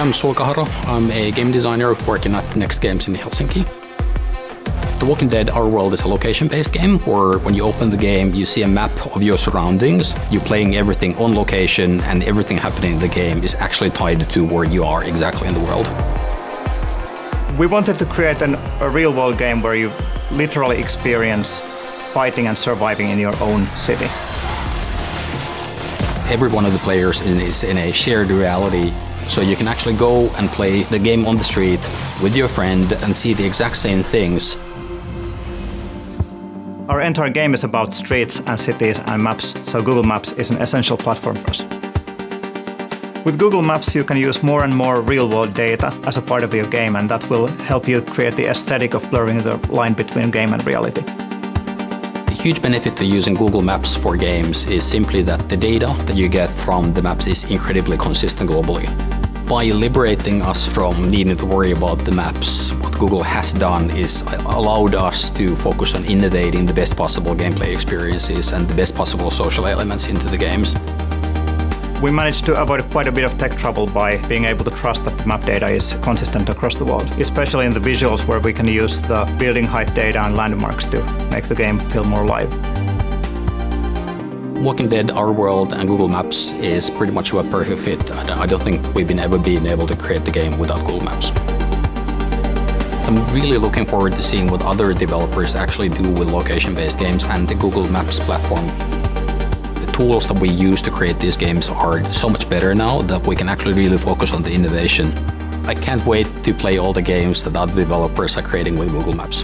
I'm Sulka Haro. I'm a game designer working at Next Games in Helsinki. The Walking Dead Our World is a location-based game where when you open the game you see a map of your surroundings. You're playing everything on location and everything happening in the game is actually tied to where you are exactly in the world. We wanted to create an, a real-world game where you literally experience fighting and surviving in your own city. Every one of the players is in a shared reality so you can actually go and play the game on the street with your friend and see the exact same things our entire game is about streets and cities and maps, so Google Maps is an essential platform for us. With Google Maps, you can use more and more real-world data as a part of your game, and that will help you create the aesthetic of blurring the line between game and reality. The huge benefit to using Google Maps for games is simply that the data that you get from the maps is incredibly consistent globally by liberating us from needing to worry about the maps, what Google has done is allowed us to focus on innovating the best possible gameplay experiences and the best possible social elements into the games. We managed to avoid quite a bit of tech trouble by being able to trust that the map data is consistent across the world, especially in the visuals where we can use the building height data and landmarks to make the game feel more alive. Walking Dead, Our World, and Google Maps is pretty much a perfect fit. I don't think we've been ever been able to create the game without Google Maps. I'm really looking forward to seeing what other developers actually do with location-based games and the Google Maps platform. The tools that we use to create these games are so much better now that we can actually really focus on the innovation. I can't wait to play all the games that other developers are creating with Google Maps.